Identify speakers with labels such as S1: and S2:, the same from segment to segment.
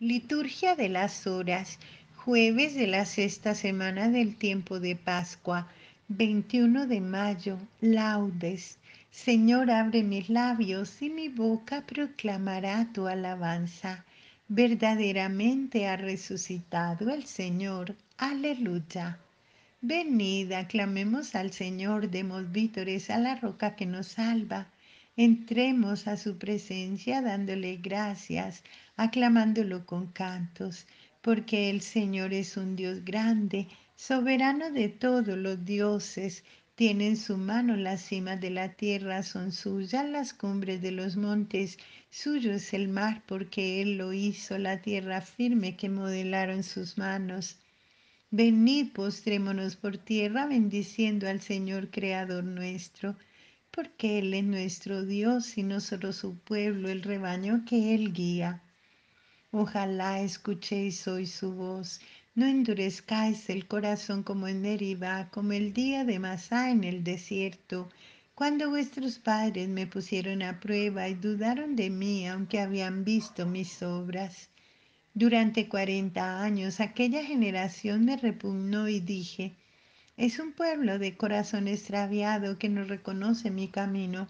S1: Liturgia de las Horas, jueves de la sexta semana del tiempo de Pascua, 21 de mayo, laudes. Señor, abre mis labios y mi boca proclamará tu alabanza. Verdaderamente ha resucitado el Señor. Aleluya. Venid, aclamemos al Señor, demos vítores a la roca que nos salva. Entremos a su presencia dándole gracias, aclamándolo con cantos, porque el Señor es un Dios grande, soberano de todos los dioses. Tiene en su mano las cimas de la tierra, son suyas las cumbres de los montes, suyo es el mar, porque Él lo hizo, la tierra firme que modelaron sus manos. Venid, postrémonos por tierra, bendiciendo al Señor Creador nuestro porque Él es nuestro Dios y nosotros su pueblo, el rebaño que Él guía. Ojalá escuchéis hoy su voz, no endurezcáis el corazón como en Meribá, como el día de Masá en el desierto, cuando vuestros padres me pusieron a prueba y dudaron de mí, aunque habían visto mis obras. Durante cuarenta años aquella generación me repugnó y dije, es un pueblo de corazón extraviado que no reconoce mi camino.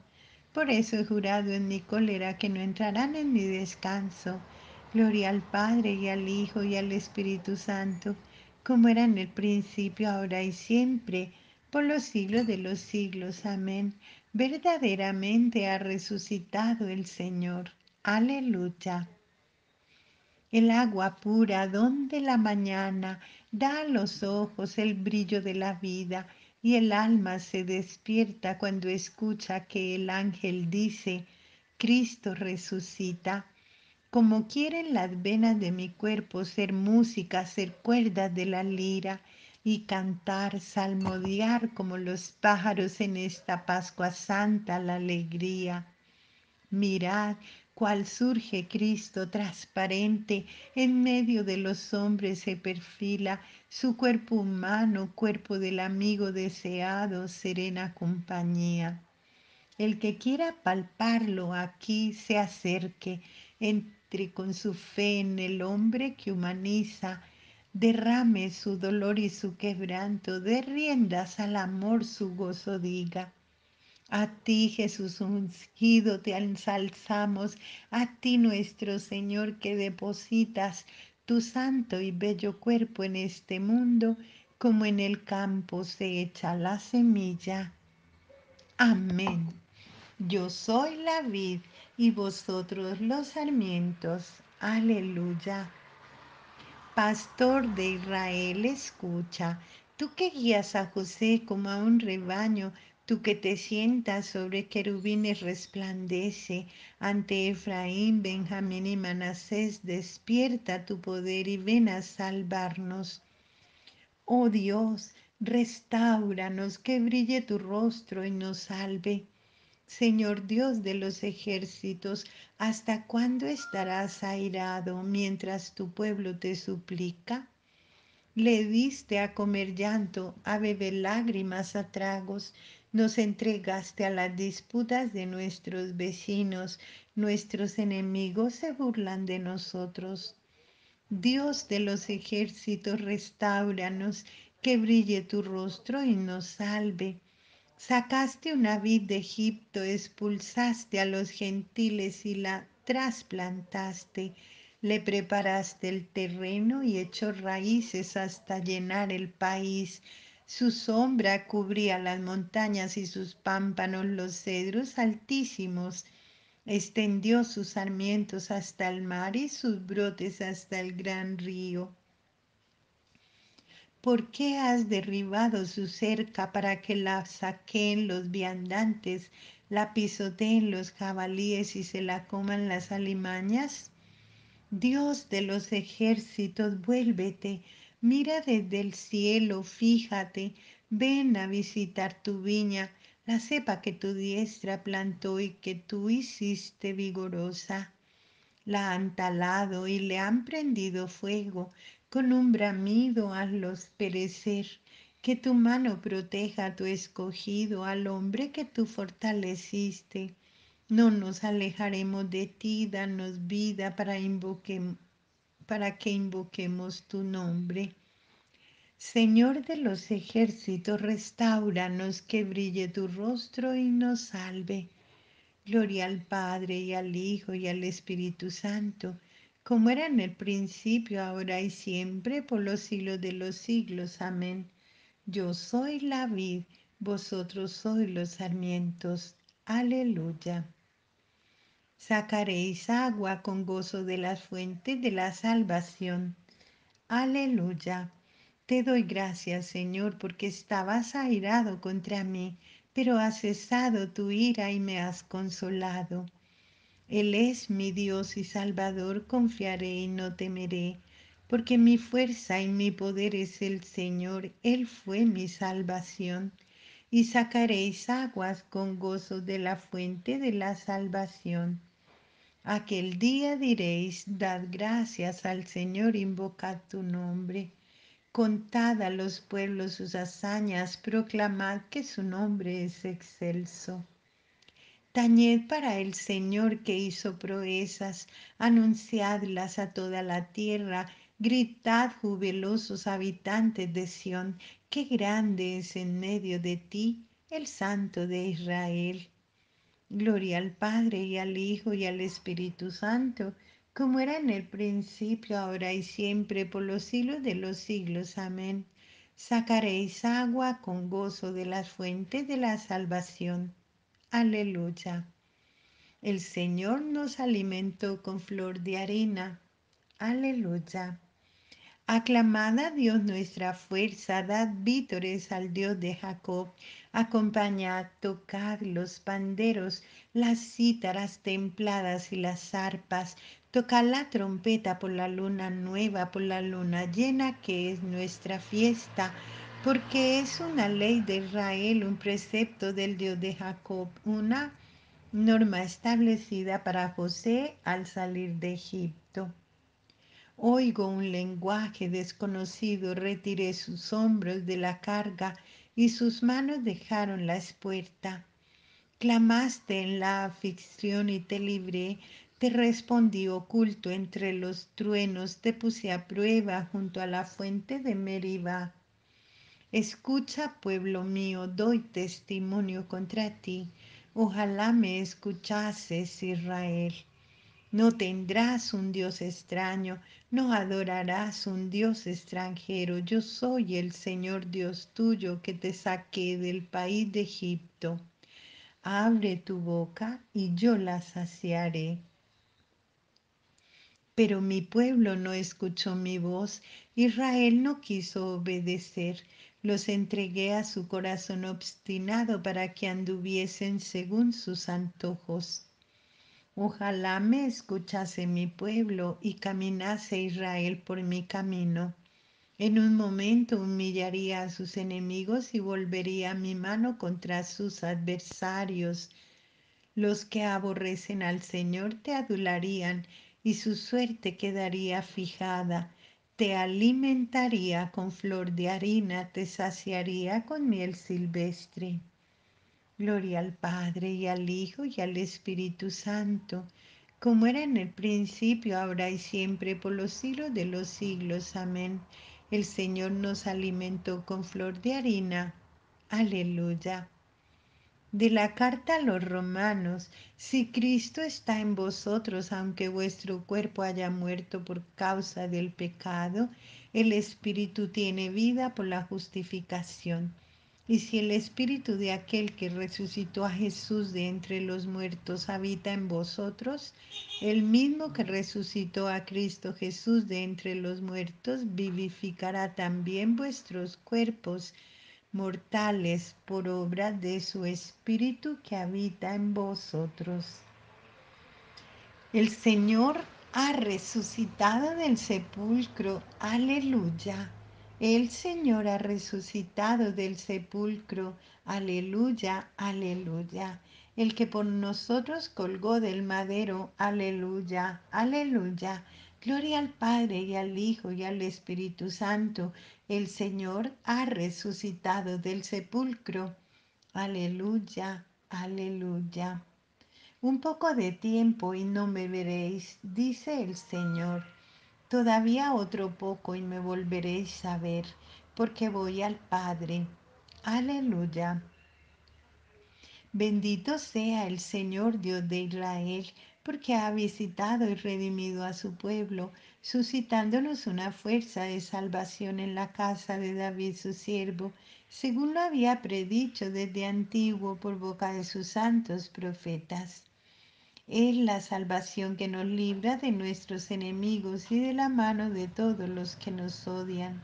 S1: Por eso he jurado en mi cólera que no entrarán en mi descanso. Gloria al Padre y al Hijo y al Espíritu Santo, como era en el principio, ahora y siempre, por los siglos de los siglos. Amén. Verdaderamente ha resucitado el Señor. Aleluya. El agua pura donde la mañana da a los ojos el brillo de la vida y el alma se despierta cuando escucha que el ángel dice, Cristo resucita. Como quieren las venas de mi cuerpo ser música, ser cuerdas de la lira y cantar, salmodiar como los pájaros en esta Pascua Santa la alegría. Mirad cual surge Cristo transparente, en medio de los hombres se perfila su cuerpo humano, cuerpo del amigo deseado, serena compañía. El que quiera palparlo aquí se acerque, entre con su fe en el hombre que humaniza, derrame su dolor y su quebranto, de riendas al amor su gozo diga. A ti, Jesús ungido, te ensalzamos, a ti, nuestro Señor, que depositas tu santo y bello cuerpo en este mundo, como en el campo se echa la semilla. Amén. Yo soy la vid y vosotros los sarmientos. Aleluya. Pastor de Israel, escucha, tú que guías a José como a un rebaño, Tú que te sientas sobre querubines resplandece, ante Efraín, Benjamín y Manasés, despierta tu poder y ven a salvarnos. Oh Dios, restauranos, que brille tu rostro y nos salve. Señor Dios de los ejércitos, ¿hasta cuándo estarás airado mientras tu pueblo te suplica? Le diste a comer llanto, a beber lágrimas a tragos, nos entregaste a las disputas de nuestros vecinos, nuestros enemigos se burlan de nosotros. Dios de los ejércitos, restauranos, que brille tu rostro y nos salve. Sacaste una vid de Egipto, expulsaste a los gentiles y la trasplantaste. Le preparaste el terreno y echó raíces hasta llenar el país. Su sombra cubría las montañas y sus pámpanos los cedros altísimos. Extendió sus sarmientos hasta el mar y sus brotes hasta el gran río. ¿Por qué has derribado su cerca para que la saquen los viandantes, la pisoteen los jabalíes y se la coman las alimañas? Dios de los ejércitos, vuélvete, Mira desde el cielo, fíjate, ven a visitar tu viña, la cepa que tu diestra plantó y que tú hiciste vigorosa. La han talado y le han prendido fuego, con un bramido hazlos perecer. Que tu mano proteja a tu escogido, al hombre que tú fortaleciste. No nos alejaremos de ti, danos vida para invoquemos para que invoquemos tu nombre. Señor de los ejércitos, restauranos, que brille tu rostro y nos salve. Gloria al Padre y al Hijo y al Espíritu Santo, como era en el principio, ahora y siempre, por los siglos de los siglos. Amén. Yo soy la vid, vosotros sois los sarmientos. Aleluya. Sacaréis agua con gozo de las fuentes de la salvación. Aleluya. Te doy gracias, Señor, porque estabas airado contra mí, pero has cesado tu ira y me has consolado. Él es mi Dios y Salvador, confiaré y no temeré, porque mi fuerza y mi poder es el Señor, Él fue mi salvación. Y sacaréis aguas con gozo de la fuente de la salvación. Aquel día diréis, dad gracias al Señor, invocad tu nombre. Contad a los pueblos sus hazañas, proclamad que su nombre es excelso. Tañed para el Señor que hizo proezas, anunciadlas a toda la tierra, gritad jubilosos habitantes de Sión, qué grande es en medio de ti el Santo de Israel. Gloria al Padre y al Hijo y al Espíritu Santo como era en el principio, ahora y siempre, por los siglos de los siglos. Amén. Sacaréis agua con gozo de las fuentes de la salvación. Aleluya. El Señor nos alimentó con flor de harina. Aleluya. Aclamad a Dios nuestra fuerza, dad vítores al Dios de Jacob, acompañad, tocad los panderos, las cítaras templadas y las arpas, tocad la trompeta por la luna nueva, por la luna llena que es nuestra fiesta, porque es una ley de Israel, un precepto del Dios de Jacob, una norma establecida para José al salir de Egipto. Oigo un lenguaje desconocido, retiré sus hombros de la carga y sus manos dejaron la espuerta. Clamaste en la aflicción y te libré, te respondí oculto entre los truenos, te puse a prueba junto a la fuente de Meriba. Escucha, pueblo mío, doy testimonio contra ti. Ojalá me escuchases, Israel. No tendrás un Dios extraño, no adorarás un Dios extranjero. Yo soy el Señor Dios tuyo que te saqué del país de Egipto. Abre tu boca y yo la saciaré. Pero mi pueblo no escuchó mi voz, Israel no quiso obedecer. Los entregué a su corazón obstinado para que anduviesen según sus antojos. Ojalá me escuchase mi pueblo y caminase Israel por mi camino. En un momento humillaría a sus enemigos y volvería mi mano contra sus adversarios. Los que aborrecen al Señor te adularían y su suerte quedaría fijada. Te alimentaría con flor de harina, te saciaría con miel silvestre. Gloria al Padre y al Hijo y al Espíritu Santo, como era en el principio, ahora y siempre, por los siglos de los siglos. Amén. El Señor nos alimentó con flor de harina. Aleluya. De la carta a los romanos, si Cristo está en vosotros, aunque vuestro cuerpo haya muerto por causa del pecado, el Espíritu tiene vida por la justificación. Y si el espíritu de aquel que resucitó a Jesús de entre los muertos habita en vosotros, el mismo que resucitó a Cristo Jesús de entre los muertos vivificará también vuestros cuerpos mortales por obra de su espíritu que habita en vosotros. El Señor ha resucitado del sepulcro. Aleluya. El Señor ha resucitado del sepulcro. Aleluya, aleluya. El que por nosotros colgó del madero. Aleluya, aleluya. Gloria al Padre y al Hijo y al Espíritu Santo. El Señor ha resucitado del sepulcro. Aleluya, aleluya. Un poco de tiempo y no me veréis, dice el Señor Todavía otro poco y me volveréis a ver, porque voy al Padre. Aleluya. Bendito sea el Señor Dios de Israel, porque ha visitado y redimido a su pueblo, suscitándonos una fuerza de salvación en la casa de David su siervo, según lo había predicho desde antiguo por boca de sus santos profetas. Es la salvación que nos libra de nuestros enemigos y de la mano de todos los que nos odian.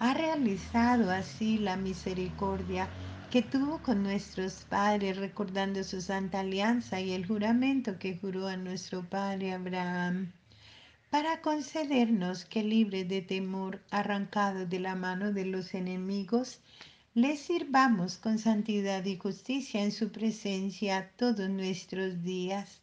S1: Ha realizado así la misericordia que tuvo con nuestros padres, recordando su santa alianza y el juramento que juró a nuestro padre Abraham, para concedernos que libre de temor, arrancado de la mano de los enemigos, le sirvamos con santidad y justicia en su presencia todos nuestros días.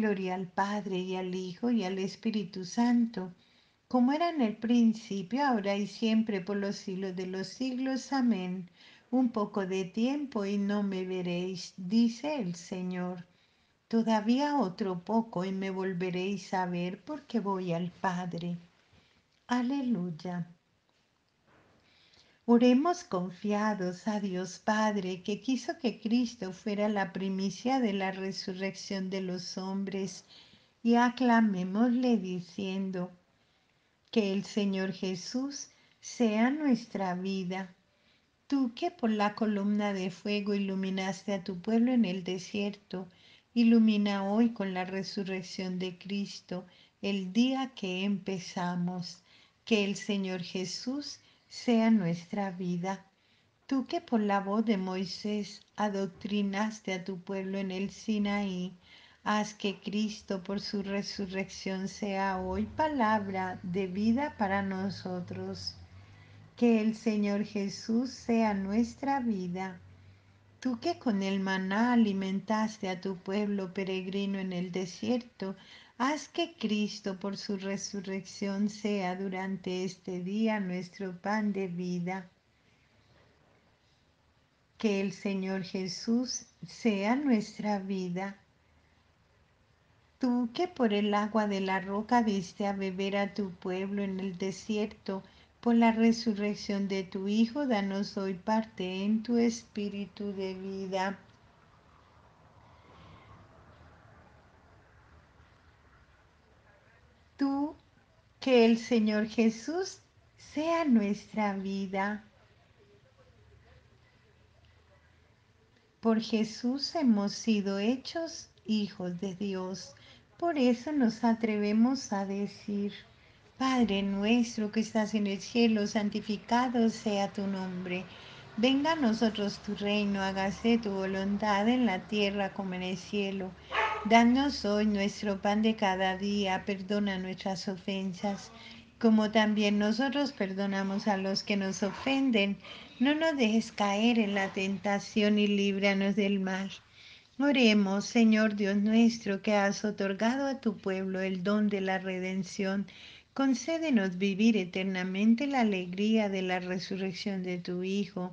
S1: Gloria al Padre y al Hijo y al Espíritu Santo, como era en el principio, ahora y siempre, por los siglos de los siglos. Amén. Un poco de tiempo y no me veréis, dice el Señor. Todavía otro poco y me volveréis a ver porque voy al Padre. Aleluya. Oremos confiados a Dios Padre, que quiso que Cristo fuera la primicia de la resurrección de los hombres, y aclamémosle diciendo, que el Señor Jesús sea nuestra vida. Tú que por la columna de fuego iluminaste a tu pueblo en el desierto, ilumina hoy con la resurrección de Cristo el día que empezamos. Que el Señor Jesús sea nuestra vida. Tú que por la voz de Moisés adoctrinaste a tu pueblo en el Sinaí, haz que Cristo por su resurrección sea hoy palabra de vida para nosotros. Que el Señor Jesús sea nuestra vida. Tú que con el maná alimentaste a tu pueblo peregrino en el desierto, Haz que Cristo por su resurrección sea durante este día nuestro pan de vida. Que el Señor Jesús sea nuestra vida. Tú que por el agua de la roca diste a beber a tu pueblo en el desierto, por la resurrección de tu Hijo, danos hoy parte en tu espíritu de vida. Tú, que el Señor Jesús sea nuestra vida. Por Jesús hemos sido hechos hijos de Dios. Por eso nos atrevemos a decir, Padre nuestro que estás en el cielo, santificado sea tu nombre. Venga a nosotros tu reino, hágase tu voluntad en la tierra como en el cielo. Danos hoy nuestro pan de cada día, perdona nuestras ofensas, como también nosotros perdonamos a los que nos ofenden. No nos dejes caer en la tentación y líbranos del mal. Oremos, Señor Dios nuestro, que has otorgado a tu pueblo el don de la redención. Concédenos vivir eternamente la alegría de la resurrección de tu Hijo